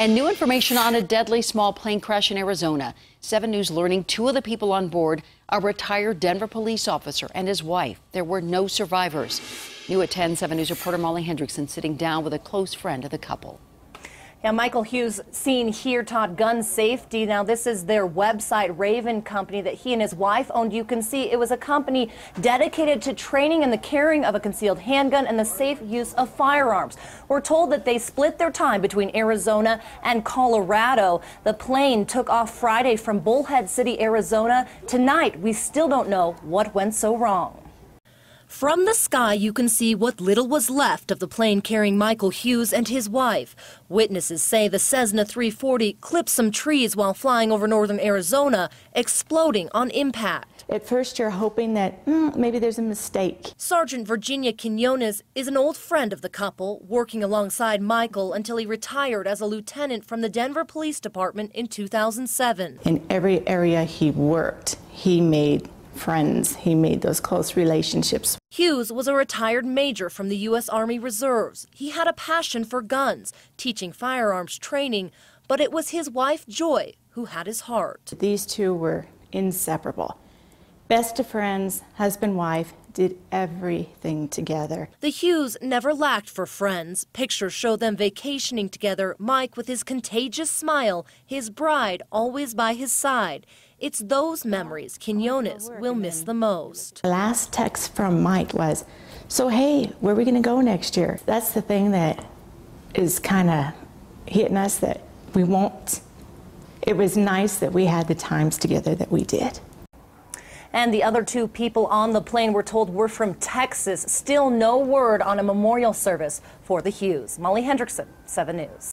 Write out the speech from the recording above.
And new information on a deadly small plane crash in Arizona. 7 News learning two of the people on board, a retired Denver police officer and his wife. There were no survivors. New at 10, 7 News reporter Molly Hendrickson sitting down with a close friend of the couple. Yeah, Michael Hughes seen here taught gun safety. Now, this is their website, Raven Company, that he and his wife owned. You can see it was a company dedicated to training in the carrying of a concealed handgun and the safe use of firearms. We're told that they split their time between Arizona and Colorado. The plane took off Friday from Bullhead City, Arizona. Tonight, we still don't know what went so wrong. From the sky, you can see what little was left of the plane carrying Michael Hughes and his wife. Witnesses say the Cessna 340 clipped some trees while flying over northern Arizona, exploding on impact. At first, you're hoping that mm, maybe there's a mistake. Sergeant Virginia Quinones is an old friend of the couple, working alongside Michael until he retired as a lieutenant from the Denver Police Department in 2007. In every area he worked, he made friends. He made those close relationships. Hughes was a retired major from the U.S. Army Reserves. He had a passion for guns, teaching firearms training, but it was his wife, Joy, who had his heart. These two were inseparable. Best of friends, husband, wife, did everything together. The Hughes never lacked for friends. Pictures show them vacationing together, Mike with his contagious smile, his bride always by his side. It's those memories Quinones will miss the most. The last text from Mike was, so hey, where are we going to go next year? That's the thing that is kind of hitting us that we won't. It was nice that we had the times together that we did. And the other two people on the plane were told were from Texas. Still no word on a memorial service for the Hughes. Molly Hendrickson, 7 News.